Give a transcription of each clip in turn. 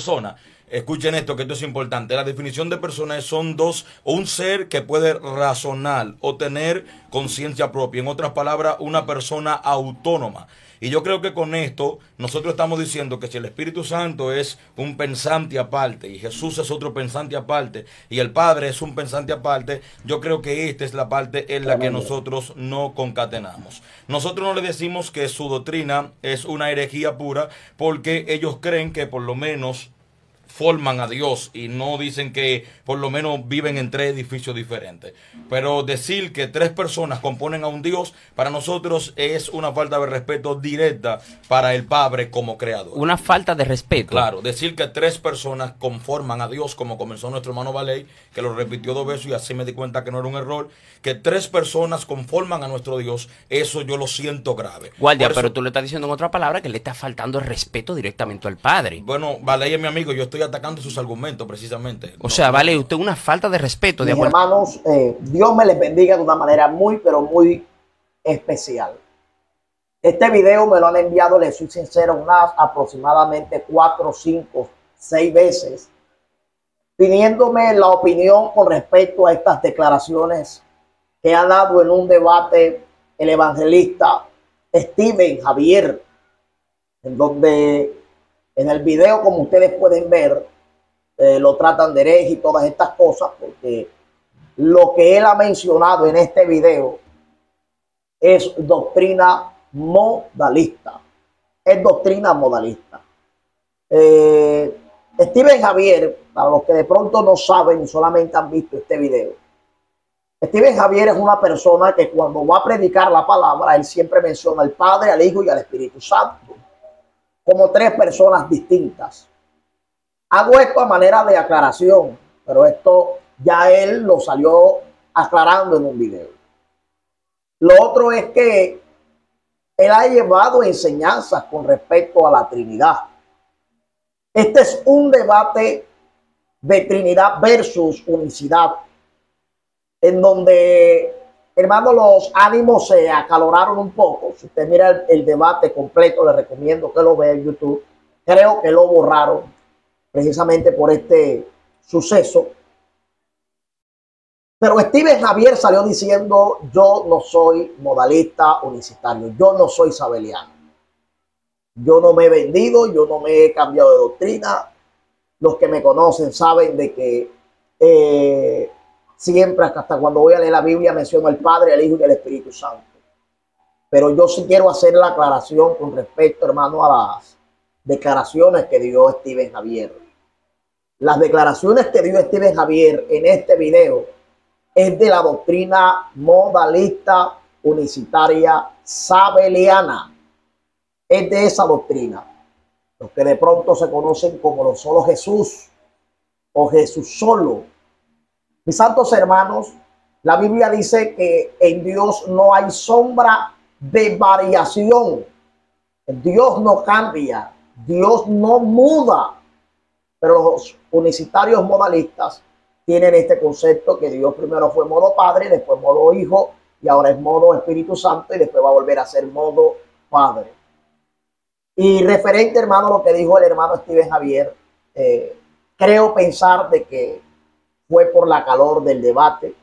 persona. Escuchen esto, que esto es importante. La definición de persona son dos, un ser que puede razonar o tener conciencia propia. En otras palabras, una persona autónoma. Y yo creo que con esto nosotros estamos diciendo que si el Espíritu Santo es un pensante aparte y Jesús es otro pensante aparte y el Padre es un pensante aparte, yo creo que esta es la parte en la que nosotros no concatenamos. Nosotros no le decimos que su doctrina es una herejía pura porque ellos creen que por lo menos forman a Dios y no dicen que por lo menos viven en tres edificios diferentes. Pero decir que tres personas componen a un Dios, para nosotros es una falta de respeto directa para el Padre como creador. Una falta de respeto. Claro, decir que tres personas conforman a Dios, como comenzó nuestro hermano Valey, que lo repitió dos veces y así me di cuenta que no era un error, que tres personas conforman a nuestro Dios, eso yo lo siento grave. Guardia, pero tú le estás diciendo en otra palabra que le está faltando el respeto directamente al Padre. Bueno, Valey es mi amigo, yo estoy atacando sus argumentos precisamente. O sea, vale, usted una falta de respeto. De hermanos, eh, Dios me les bendiga de una manera muy, pero muy especial. Este video me lo han enviado, les soy sincero, unas aproximadamente cuatro, cinco, seis veces, pidiéndome la opinión con respecto a estas declaraciones que ha dado en un debate el evangelista Steven Javier, en donde en el video, como ustedes pueden ver, eh, lo tratan de y todas estas cosas, porque lo que él ha mencionado en este video es doctrina modalista. Es doctrina modalista. Eh, Steven Javier, para los que de pronto no saben y solamente han visto este video, Steven Javier es una persona que cuando va a predicar la palabra, él siempre menciona al Padre, al Hijo y al Espíritu Santo como tres personas distintas. Hago esto a manera de aclaración, pero esto ya él lo salió aclarando en un video. Lo otro es que él ha llevado enseñanzas con respecto a la Trinidad. Este es un debate de Trinidad versus unicidad, en donde Hermano, los ánimos se acaloraron un poco. Si usted mira el, debate completo, le recomiendo que lo vea en YouTube. Creo que lo borraron precisamente por este suceso. Pero Steven Javier salió diciendo, yo no soy modalista unicitario, yo no soy sabeliano. Yo no me he vendido, yo no me he cambiado de doctrina. Los que me conocen saben de que eh, Siempre, hasta cuando voy a leer la Biblia, menciono al Padre, al Hijo y al Espíritu Santo. Pero yo sí quiero hacer la aclaración con respecto, hermano, a las declaraciones que dio Steven Javier. Las declaraciones que dio Steven Javier en este video es de la doctrina modalista unicitaria sabeliana. Es de esa doctrina. Los que de pronto se conocen como los solo Jesús o Jesús solo mis santos hermanos, la Biblia dice que en Dios no hay sombra de variación. Dios no cambia, Dios no muda. Pero los unicitarios modalistas tienen este concepto que Dios primero fue modo Padre, después modo Hijo y ahora es modo Espíritu Santo y después va a volver a ser modo Padre. Y referente, hermano, lo que dijo el hermano Steven Javier, eh, creo pensar de que fue por la calor del debate.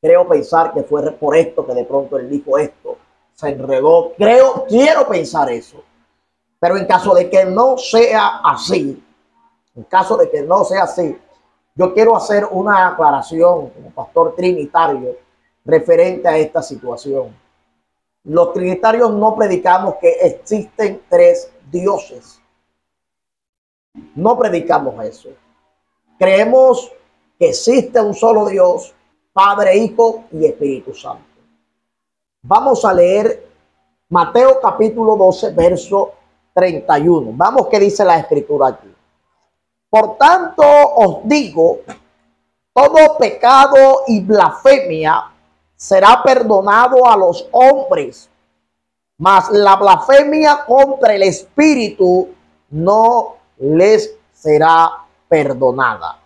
Creo pensar que fue por esto que de pronto él dijo esto, se enredó. Creo, quiero pensar eso. Pero en caso de que no sea así, en caso de que no sea así, yo quiero hacer una aclaración como pastor trinitario referente a esta situación. Los trinitarios no predicamos que existen tres dioses. No predicamos eso. Creemos que existe un solo Dios, Padre, Hijo y Espíritu Santo. Vamos a leer Mateo capítulo 12, verso 31. Vamos que dice la escritura aquí. Por tanto os digo, todo pecado y blasfemia será perdonado a los hombres, mas la blasfemia contra el Espíritu no les será perdonada.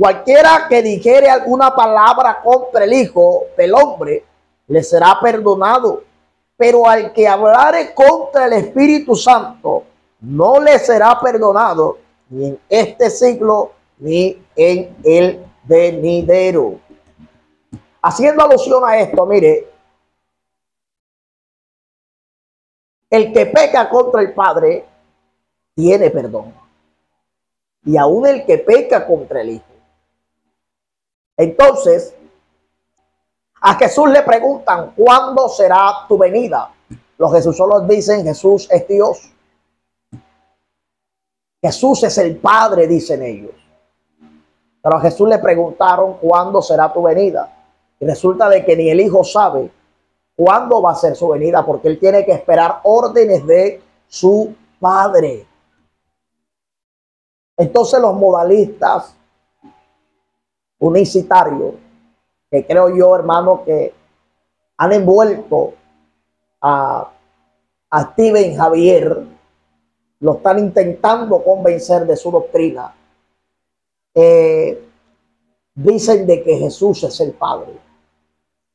Cualquiera que dijere alguna palabra contra el Hijo del Hombre, le será perdonado. Pero al que hablare contra el Espíritu Santo, no le será perdonado, ni en este siglo, ni en el venidero. Haciendo alusión a esto, mire, el que peca contra el Padre tiene perdón. Y aún el que peca contra el Hijo. Entonces, a Jesús le preguntan, ¿cuándo será tu venida? Los Jesús solo dicen, Jesús es Dios. Jesús es el Padre, dicen ellos. Pero a Jesús le preguntaron, ¿cuándo será tu venida? Y resulta de que ni el Hijo sabe cuándo va a ser su venida, porque él tiene que esperar órdenes de su Padre. Entonces los modalistas unicitarios, que creo yo, hermano, que han envuelto a, a Steven Javier, lo están intentando convencer de su doctrina. Eh, dicen de que Jesús es el Padre.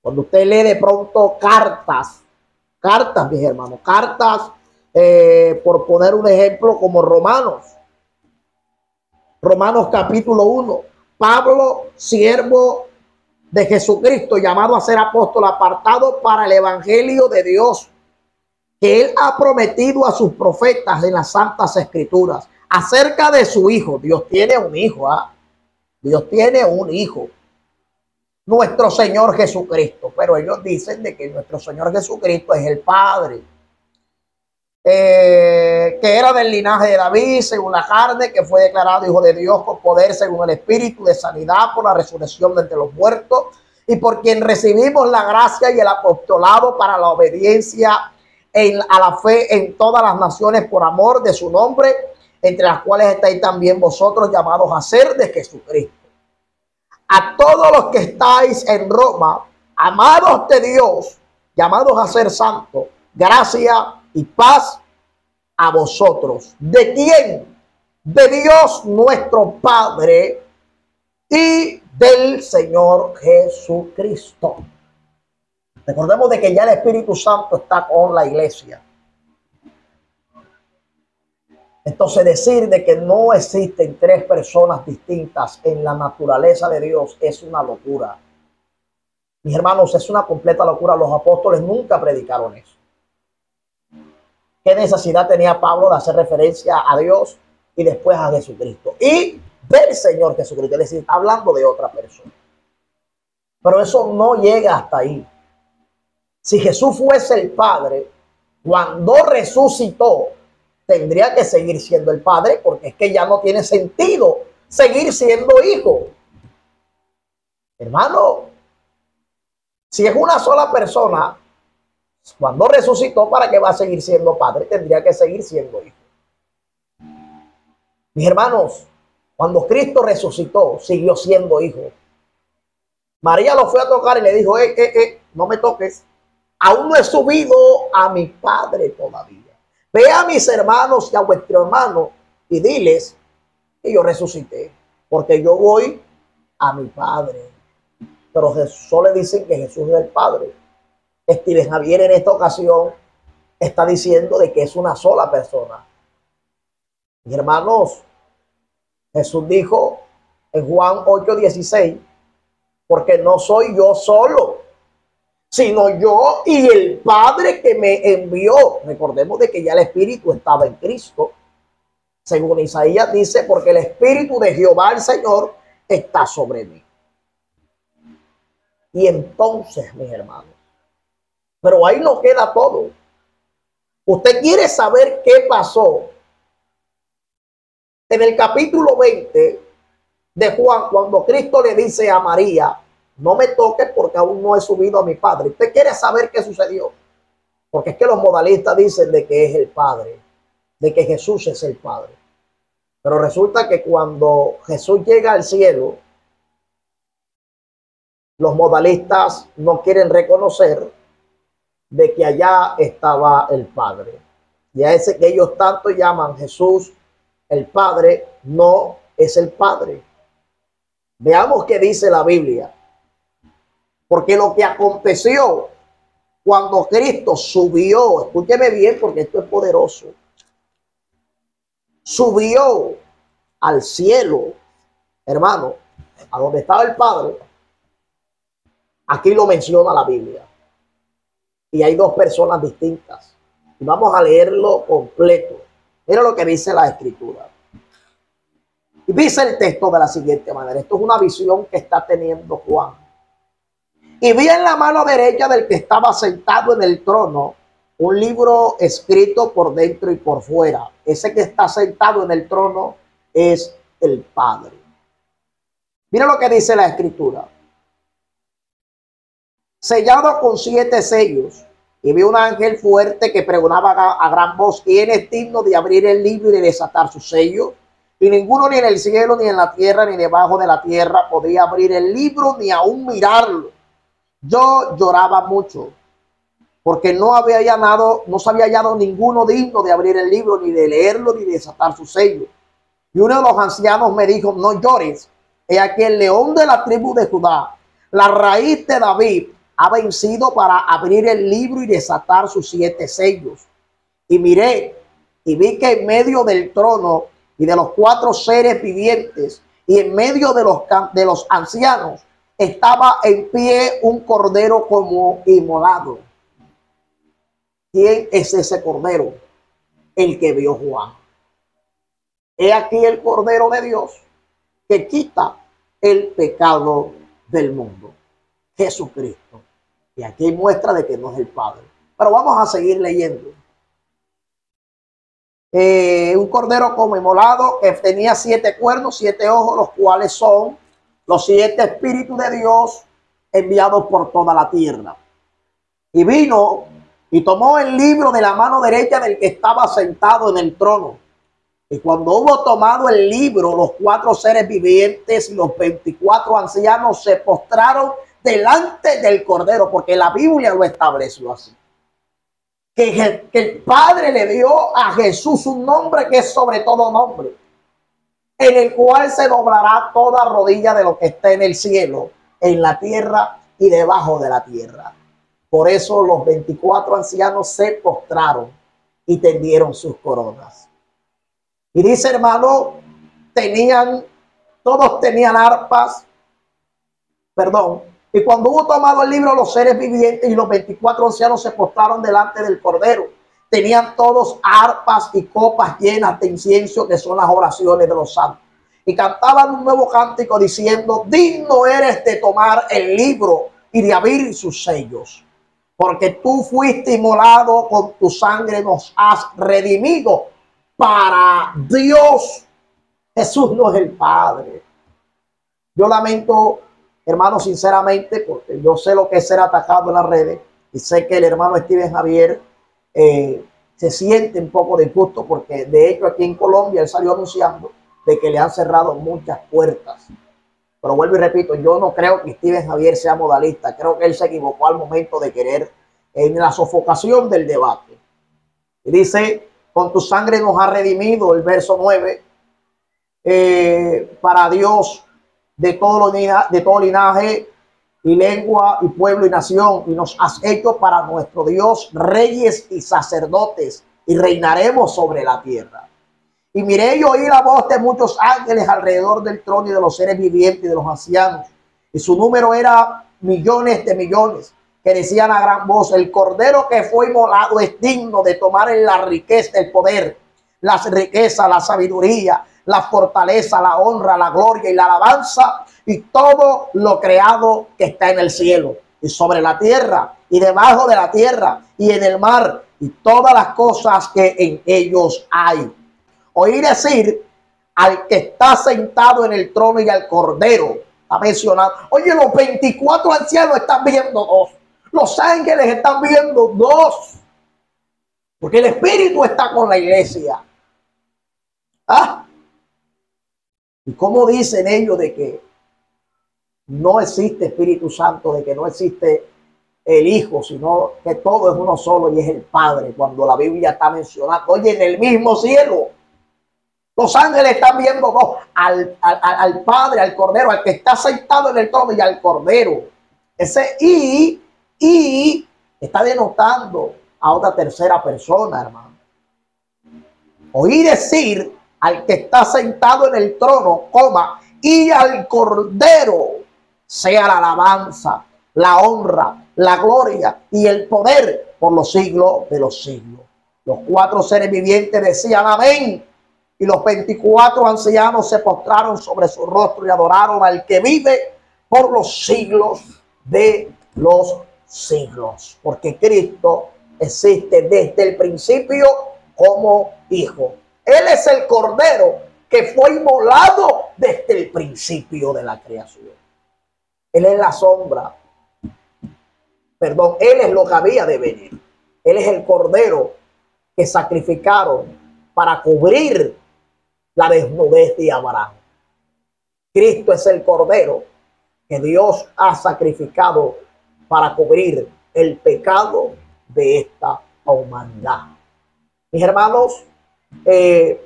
Cuando usted lee de pronto cartas, cartas, mis hermanos, cartas, eh, por poner un ejemplo, como Romanos, Romanos capítulo 1, Pablo, siervo de Jesucristo, llamado a ser apóstol, apartado para el Evangelio de Dios, que él ha prometido a sus profetas en las Santas Escrituras, acerca de su Hijo. Dios tiene un Hijo, ¿ah? Dios tiene un Hijo. Nuestro Señor Jesucristo. Pero ellos dicen de que nuestro Señor Jesucristo es el Padre. Que era del linaje de David, según la carne, que fue declarado Hijo de Dios con poder, según el Espíritu de sanidad, por la resurrección de los muertos, y por quien recibimos la gracia y el apostolado para la obediencia en, a la fe en todas las naciones por amor de su nombre, entre las cuales estáis también vosotros llamados a ser de Jesucristo. A todos los que estáis en Roma, amados de Dios, llamados a ser santos, gracia y paz a vosotros. ¿De quién? De Dios nuestro Padre y del Señor Jesucristo. Recordemos de que ya el Espíritu Santo está con la iglesia. Entonces decir de que no existen tres personas distintas en la naturaleza de Dios es una locura. Mis hermanos, es una completa locura. Los apóstoles nunca predicaron eso. ¿Qué necesidad tenía Pablo de hacer referencia a Dios y después a Jesucristo? Y del Señor Jesucristo. Es decir, está hablando de otra persona. Pero eso no llega hasta ahí. Si Jesús fuese el Padre, cuando resucitó, tendría que seguir siendo el Padre porque es que ya no tiene sentido seguir siendo hijo. Hermano, si es una sola persona, cuando resucitó, ¿para qué va a seguir siendo padre? Tendría que seguir siendo hijo. Mis hermanos, cuando Cristo resucitó, siguió siendo hijo. María lo fue a tocar y le dijo, eh, eh, eh, no me toques. Aún no he subido a mi Padre todavía. Ve a mis hermanos y a vuestro hermano y diles que yo resucité, porque yo voy a mi Padre. Pero Jesús le dicen que Jesús es el Padre. Steven Javier en esta ocasión está diciendo de que es una sola persona. Mis hermanos, Jesús dijo en Juan 8:16, porque no soy yo solo, sino yo y el Padre que me envió. Recordemos de que ya el Espíritu estaba en Cristo. Según Isaías dice, porque el Espíritu de Jehová el Señor está sobre mí. Y entonces, mis hermanos, pero ahí no queda todo. Usted quiere saber qué pasó en el capítulo 20 de Juan, cuando Cristo le dice a María, no me toques porque aún no he subido a mi Padre. Usted quiere saber qué sucedió. Porque es que los modalistas dicen de que es el Padre, de que Jesús es el Padre. Pero resulta que cuando Jesús llega al cielo, los modalistas no quieren reconocer de que allá estaba el Padre. Y a ese que ellos tanto llaman Jesús, el Padre, no es el Padre. Veamos qué dice la Biblia. Porque lo que aconteció cuando Cristo subió, escúcheme bien porque esto es poderoso, subió al cielo, hermano, a donde estaba el Padre, aquí lo menciona la Biblia. Y hay dos personas distintas. Y vamos a leerlo completo. Mira lo que dice la escritura. Y dice el texto de la siguiente manera. Esto es una visión que está teniendo Juan. Y vi en la mano derecha del que estaba sentado en el trono un libro escrito por dentro y por fuera. Ese que está sentado en el trono es el Padre. Mira lo que dice la escritura. Sellado con siete sellos. Y vi un ángel fuerte que pregonaba a, gran voz, ¿quién es digno de abrir el libro y de desatar su sello? Y ninguno ni en el cielo, ni en la tierra, ni debajo de la tierra podía abrir el libro, ni aún mirarlo. Yo lloraba mucho, porque no había hallado, no se había hallado ninguno digno de abrir el libro, ni de leerlo, ni de desatar su sello. Y uno de los ancianos me dijo, no llores, he aquí el león de la tribu de Judá, la raíz de David, ha vencido para abrir el libro y desatar sus siete sellos. Y miré y vi que en medio del trono y de los cuatro seres vivientes y en medio de los, de los ancianos estaba en pie un cordero como inmolado. ¿Quién es ese cordero? El que vio Juan. He aquí el cordero de Dios que quita el pecado del mundo. Jesucristo. Y aquí muestra de que no es el Padre. Pero vamos a seguir leyendo. Eh, un cordero como inmolado que tenía siete cuernos, siete ojos, los cuales son los siete espíritus de Dios enviados por toda la tierra. Y vino y tomó el libro de la mano derecha del que estaba sentado en el trono. Y cuando hubo tomado el libro, los cuatro seres vivientes y los veinticuatro ancianos se postraron delante del Cordero, porque la Biblia lo estableció así. Que, el Padre le dio a Jesús un nombre que es sobre todo nombre, en el cual se doblará toda rodilla de lo que está en el cielo, en la tierra y debajo de la tierra. Por eso los 24 ancianos se postraron y tendieron sus coronas. Y dice hermano, tenían, todos tenían arpas, perdón, y cuando hubo tomado el libro, los seres vivientes y los 24 ancianos se postraron delante del Cordero. Tenían todos arpas y copas llenas de incienso, que son las oraciones de los santos. Y cantaban un nuevo cántico diciendo, digno eres de tomar el libro y de abrir sus sellos. Porque tú fuiste inmolado con tu sangre, nos has redimido para Dios. Jesús no es el Padre. Yo lamento hermano, sinceramente, porque yo sé lo que es ser atacado en las redes y sé que el hermano Steven Javier eh, se siente un poco de injusto porque de hecho aquí en Colombia él salió anunciando de que le han cerrado muchas puertas. Pero vuelvo y repito, yo no creo que Steven Javier sea modalista, creo que él se equivocó al momento de querer en la sofocación del debate. Y dice, con tu sangre nos ha redimido, el verso 9, eh, para Dios de todo, de todo linaje y lengua y pueblo y nación, y nos has hecho para nuestro Dios reyes y sacerdotes, y reinaremos sobre la tierra. Y miré y oí la voz de muchos ángeles alrededor del trono y de los seres vivientes y de los ancianos, y su número era millones de millones, que decían a gran voz, el cordero que fue inmolado es digno de tomar en la riqueza, el poder, las riquezas, la sabiduría, la fortaleza, la honra, la gloria y la alabanza y todo lo creado que está en el cielo y sobre la tierra y debajo de la tierra y en el mar y todas las cosas que en ellos hay. Oí decir al que está sentado en el trono y al cordero. Está mencionado. Oye, los 24 ancianos están viendo dos. Los ángeles están viendo dos. Porque el Espíritu está con la iglesia. ¿Ah? ¿Y cómo dicen ellos de que no existe Espíritu Santo, de que no existe el Hijo, sino que todo es uno solo y es el Padre? Cuando la Biblia está mencionando, oye, en el mismo cielo, los ángeles están viendo al, Padre, al Cordero, al que está sentado en el trono y al Cordero. Ese y, y está denotando a otra tercera persona, hermano. Oí decir al que está sentado en el trono, coma, y al cordero sea la alabanza, la honra, la gloria y el poder por los siglos de los siglos. Los cuatro seres vivientes decían amén. Y los veinticuatro ancianos se postraron sobre su rostro y adoraron al que vive por los siglos de los siglos. Porque Cristo existe desde el principio como hijo. Él es el cordero que fue inmolado desde el principio de la creación. Él es la sombra. Perdón, Él es lo que había de venir. Él es el cordero que sacrificaron para cubrir la desnudez de Abraham. Cristo es el cordero que Dios ha sacrificado para cubrir el pecado de esta humanidad. Mis hermanos, eh,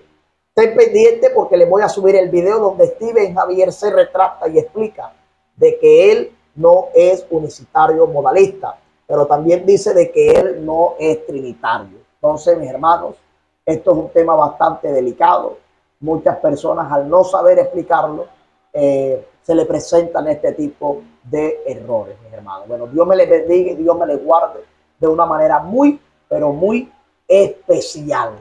estén pendientes porque les voy a subir el video donde Steven Javier se retracta y explica de que él no es unicitario modalista, pero también dice de que él no es trinitario. Entonces, mis hermanos, esto es un tema bastante delicado. Muchas personas al no saber explicarlo, eh, se le presentan este tipo de errores, mis hermanos. Bueno, Dios me les bendiga y Dios me les guarde de una manera muy, pero muy especial.